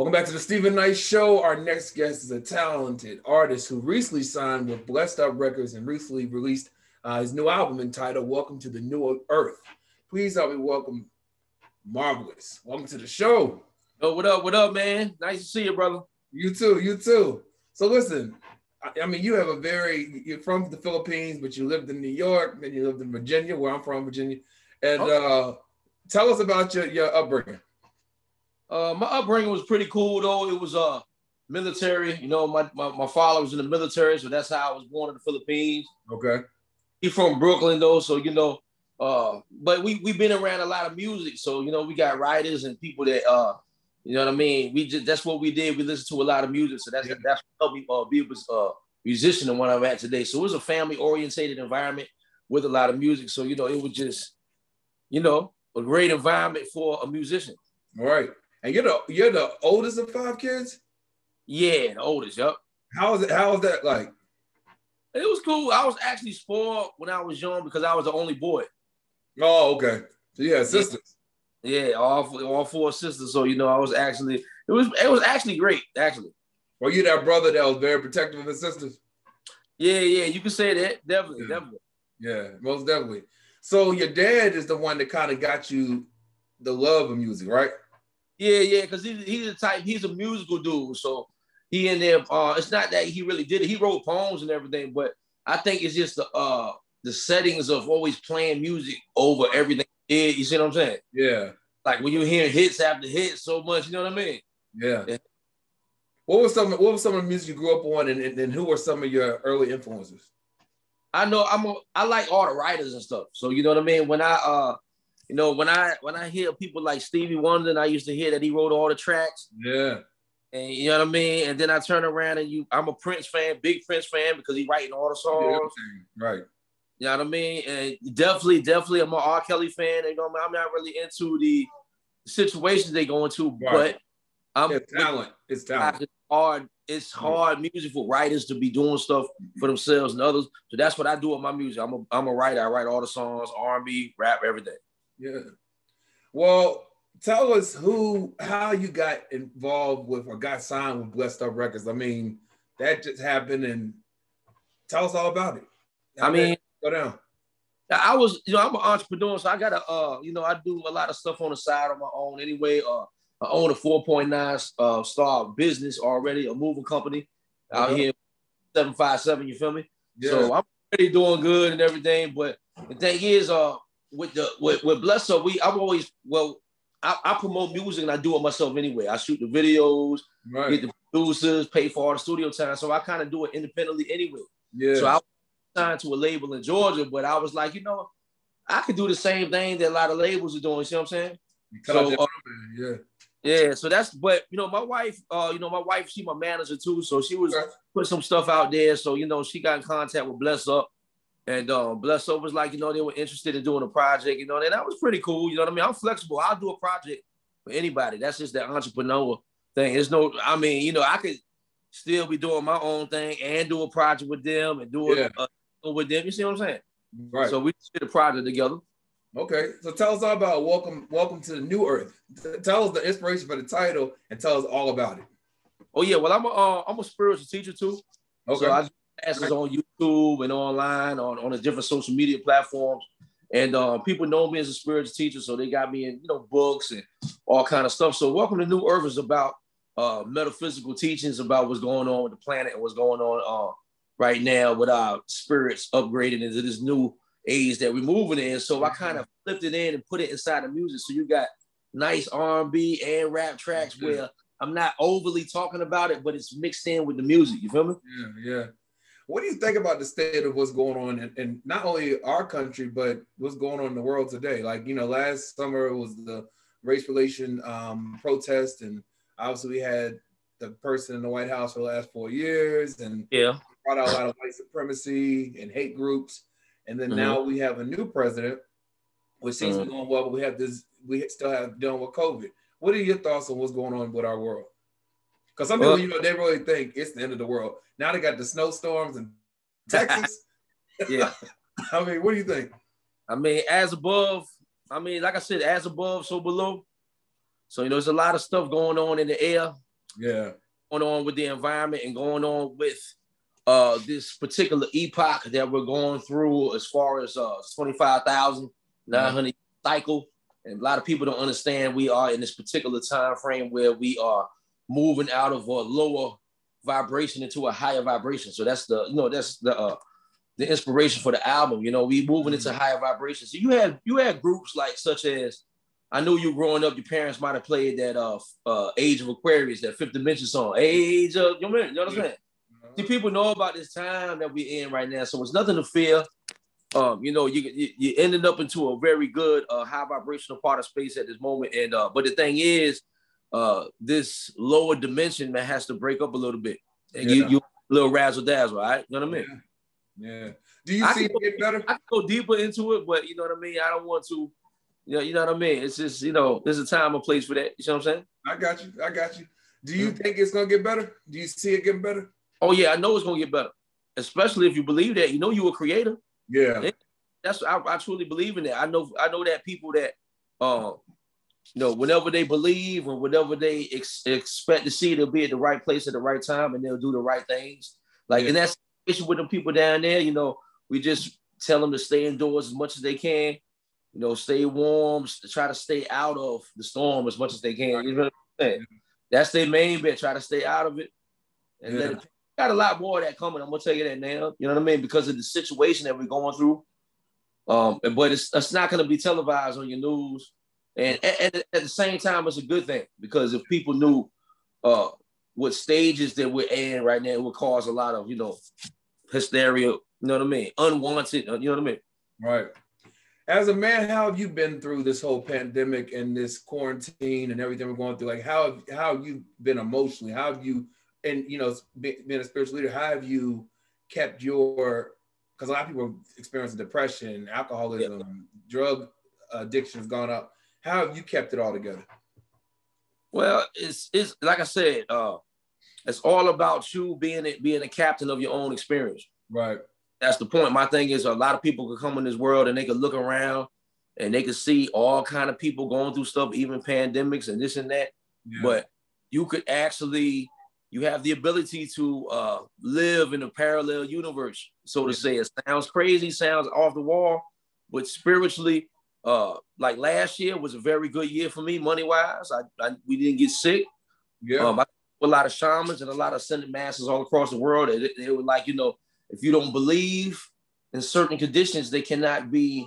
Welcome back to the Steven Knight Show. Our next guest is a talented artist who recently signed with Bless Up Records and recently released uh, his new album entitled Welcome to the New Earth. Please help me welcome Marvalis. Welcome to the show. Oh, what up? What up, man? Nice to see you, brother. You too. You too. So listen, I, I mean, you have a very you're from the Philippines, but you lived in New York, then you lived in Virginia, where I'm from, Virginia. And uh, tell us about your, your upbringing. Uh, my upbringing was pretty cool though. It was uh military. You know, my, my, my father was in the military, so that's how I was born in the Philippines. Okay. He's from Brooklyn though, so you know, uh, but we we've been around a lot of music, so you know, we got writers and people that uh, you know what I mean. We just that's what we did. We listened to a lot of music, so that's yeah. that's what helped me uh, be a uh, musician and what I'm at today. So it was a family orientated environment with a lot of music. So you know, it was just, you know, a great environment for a musician. All right. And you're the you're the oldest of five kids. Yeah, the oldest. Yep. How is it? How is that like? It was cool. I was actually spoiled when I was young because I was the only boy. Oh, okay. So you had sisters. Yeah, all all four sisters. So you know, I was actually it was it was actually great. Actually. Were you that brother that was very protective of his sisters? Yeah, yeah, you can say that. Definitely, yeah. definitely. Yeah, most definitely. So your dad is the one that kind of got you the love of music, right? Yeah, yeah, because he's he's the type, he's a musical dude. So he in there, uh, it's not that he really did it. He wrote poems and everything, but I think it's just the uh the settings of always playing music over everything. Yeah, you see what I'm saying? Yeah. Like when you hear hits after hits so much, you know what I mean? Yeah. yeah. What was some what was some of the music you grew up on and, and, and who were some of your early influences? I know I'm a I like all the writers and stuff. So you know what I mean? When I uh you know, when I when I hear people like Stevie Wonder, and I used to hear that he wrote all the tracks. Yeah. And you know what I mean? And then I turn around and you I'm a Prince fan, big Prince fan because he writing all the songs. Yeah, right. You know what I mean? And definitely, definitely I'm an R. Kelly fan. You know, I'm not really into the situations they go into, right. but I'm it's talent. It's talent. It's hard. It's hard music for writers to be doing stuff for themselves and others. So that's what I do with my music. I'm a I'm a writer. I write all the songs, R&B, rap, everything. Yeah. Well, tell us who, how you got involved with or got signed with Bless Up Records. I mean, that just happened, and tell us all about it. How I mean, go down. I was, you know, I'm an entrepreneur, so I got to, uh, you know, I do a lot of stuff on the side on my own anyway. Uh, I own a 4.9 uh, star business already, a moving company uh-huh. out here, 757, you feel me? Yeah. So I'm pretty doing good and everything. But the thing is, uh, with the with, with Bless Up, we I'm always well, I, I, promote music and I do it myself anyway. I shoot the videos, right. get the producers, pay for all the studio time. So I kind of do it independently anyway. Yeah. So I was signed to a label in Georgia, but I was like, you know, I could do the same thing that a lot of labels are doing. You see what I'm saying? So, uh, yeah. Yeah, so that's but you know my wife, uh, you know my wife, she my manager too, so she was put some stuff out there. So you know she got in contact with Bless Up, and um, Bless Up was like, you know, they were interested in doing a project, you know, and that was pretty cool. You know what I mean? I'm flexible. I'll do a project for anybody. That's just the entrepreneur thing. There's no, I mean, you know, I could still be doing my own thing and do a project with them and do it yeah. uh, with them. You see what I'm saying? Right. So we did a project together. Okay, so tell us all about welcome, welcome to the new earth. Tell us the inspiration for the title and tell us all about it. Oh yeah, well I'm a uh, I'm a spiritual teacher too. Okay. So I classes on YouTube and online on, on the different social media platforms. And uh, people know me as a spiritual teacher, so they got me in you know books and all kind of stuff. So welcome to New Earth is about uh, metaphysical teachings about what's going on with the planet and what's going on uh, right now with our spirits upgrading into this new age that we're moving in. So I kind of flipped it in and put it inside the music. So you got nice R&B and rap tracks where I'm not overly talking about it, but it's mixed in with the music. You feel me? Yeah, yeah. What do you think about the state of what's going on in, in, not only our country, but what's going on in the world today? Like, you know, last summer it was the race relation um, protest, and obviously we had the person in the White House for the last four years, and yeah, brought out a lot of white supremacy and hate groups. And then mm-hmm. now we have a new president, which seems mm-hmm. to be going well, but we have this, we still have dealing with COVID. What are your thoughts on what's going on with our world? Because some people, well, you know, they really think it's the end of the world. Now they got the snowstorms in Texas. yeah. I mean, what do you think? I mean, as above, I mean, like I said, as above, so below. So, you know, there's a lot of stuff going on in the air. Yeah. Going on with the environment and going on with uh, this particular epoch that we're going through as far as uh, 25,900 cycle. And a lot of people don't understand we are in this particular time frame where we are moving out of a lower vibration into a higher vibration. So that's the, you know, that's the uh, the inspiration for the album. You know, we moving into mm-hmm. higher vibrations. So you had you had groups like such as I know you growing up, your parents might have played that uh, uh Age of Aquarius, that fifth dimension song. Age of you know, you know what I'm saying? See, people know about this time that we're in right now, so it's nothing to fear. Um, you know, you you, you ended up into a very good uh, high vibrational part of space at this moment, and uh, but the thing is, uh, this lower dimension that has to break up a little bit, and yeah. you you little razzle dazzle, right? You know what I mean? Yeah. yeah. Do you I see it get better? I can go deeper into it, but you know what I mean. I don't want to. You know, you know what I mean. It's just you know, there's a time and place for that. You know what I'm saying? I got you. I got you. Do you mm-hmm. think it's gonna get better? Do you see it getting better? Oh yeah, I know it's gonna get better. Especially if you believe that. You know you a creator. Yeah. That's I, I truly believe in that. I know I know that people that um you know whenever they believe or whatever they ex- expect to see, they'll be at the right place at the right time and they'll do the right things. Like yeah. and that's with the people down there, you know, we just tell them to stay indoors as much as they can. You know, stay warm, try to stay out of the storm as much as they can. You know what I'm saying? That's their main bet. Try to stay out of it and yeah. it got a lot more of that coming. I'm gonna tell you that now. You know what I mean? Because of the situation that we're going through. Um, but it's, it's not gonna be televised on your news. And at, at, the same time, it's a good thing because if people knew uh, what stages that we're in right now, it would cause a lot of, you know, hysteria, you know what I mean? Unwanted, you know what I mean? Right. As a man, how have you been through this whole pandemic and this quarantine and everything we're going through? Like, how have, how have you been emotionally? How have you and you know, being a spiritual leader, how have you kept your? Because a lot of people experience depression, alcoholism, yeah. drug addiction has gone up. How have you kept it all together? Well, it's it's like I said, uh, it's all about you being it being a captain of your own experience. Right. That's the point. My thing is, a lot of people could come in this world and they could look around and they could see all kind of people going through stuff, even pandemics and this and that. Yeah. But you could actually you have the ability to uh, live in a parallel universe, so to say. It sounds crazy, sounds off the wall, but spiritually, uh, like last year was a very good year for me, money wise. I, I, we didn't get sick. Yeah, um, I, a lot of shamans and a lot of ascended masters all across the world. They, they were like, you know, if you don't believe in certain conditions, they cannot be,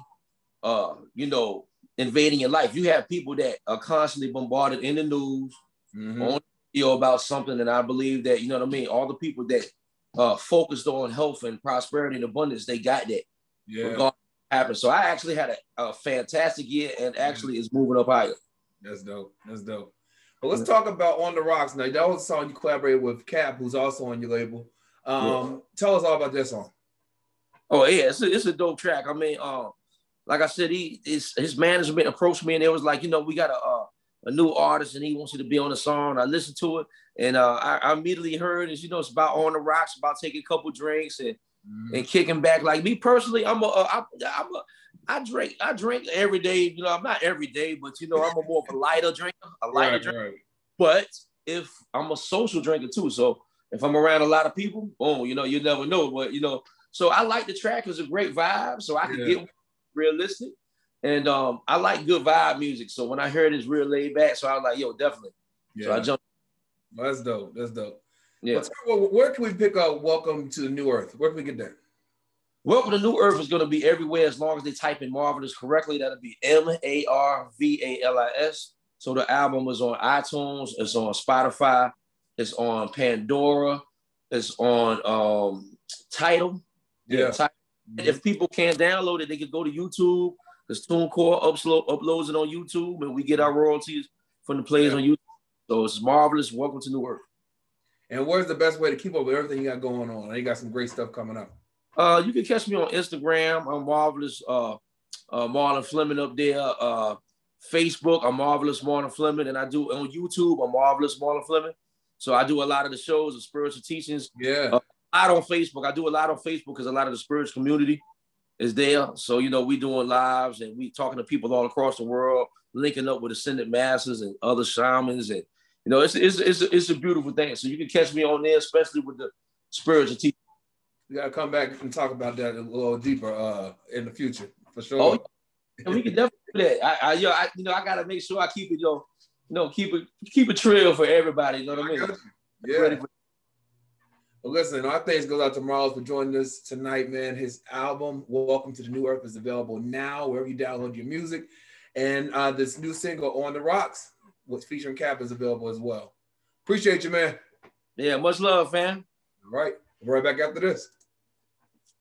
uh, you know, invading your life. You have people that are constantly bombarded in the news, mm-hmm. on about something, and I believe that you know what I mean. All the people that uh, focused on health and prosperity and abundance, they got that. Yeah. Happened. So I actually had a, a fantastic year, and actually is moving up higher. That's dope. That's dope. But let's talk about On the Rocks now. That was a song you collaborated with Cap, who's also on your label. Um, yeah. Tell us all about this song. Oh yeah, it's a, it's a dope track. I mean, um, like I said, he his, his management approached me and it was like, you know, we got a uh, a new artist and he wants you to be on the song. I listened to it and uh, I, I, immediately heard is you know it's about on the rocks, about taking a couple drinks and mm. and kicking back. Like me personally, I'm a, uh, I, I'm a I drink I drink every day. You know, I'm not every day, but you know I'm a more of a lighter drinker, a lighter right, drinker. Right. But if I'm a social drinker too, so if I'm around a lot of people, boom, you know, you never know. But you know, so I like the track. It's a great vibe, so I can yeah. get realistic. And um, I like good vibe music. So when I heard it's real laid back, so I was like, yo, definitely. Yeah. So I jumped. That's dope. That's dope. Yeah. Well, where can we pick up Welcome to the New Earth? Where can we get that? Welcome to New Earth is going to be everywhere as long as they type in Marvalis correctly. That'll be M A R V A L I S. So the album is on iTunes, it's on Spotify, it's on Pandora, it's on um Tidal. Yeah. Tidal. If people can't download it, they can go to YouTube because TuneCore upload, uploads it on YouTube and we get our royalties from the plays yeah. on YouTube. So it's Marvalis. Welcome to New Earth. And where's the best way to keep up with everything you got going on? You got some great stuff coming up. Uh, you can catch me on Instagram. I'm Marvalis. Uh, uh, Marlon Fleming up there. Uh, Facebook. I'm Marvalis Marlon Fleming, and I do on YouTube. I'm Marvalis Marlon Fleming. So I do a lot of the shows of spiritual teachings. Yeah. Uh, a lot on Facebook. I do a lot on Facebook because a lot of the spiritual community is there. So, you know, we doing lives and we talking to people all across the world, linking up with ascended masters and other shamans and you know, it's it's it's a, it's a beautiful thing. So you can catch me on there, especially with the spiritual teaching. We gotta come back and talk about that a little deeper uh in the future for sure. Oh, and we can definitely do that. I, I, yo, I, you know, I gotta make sure I keep it, yo, you know, keep it keep it trail for everybody. You know what I mean? Yeah. Well, listen, our thanks goes out to Marlos for joining us tonight, man. His album, Welcome to the New Earth, is available now wherever you download your music. And uh, this new single, On the Rocks, which featuring Cap, is available as well. Appreciate you, man. Yeah, much love, fam. All right. We'll be right back after this.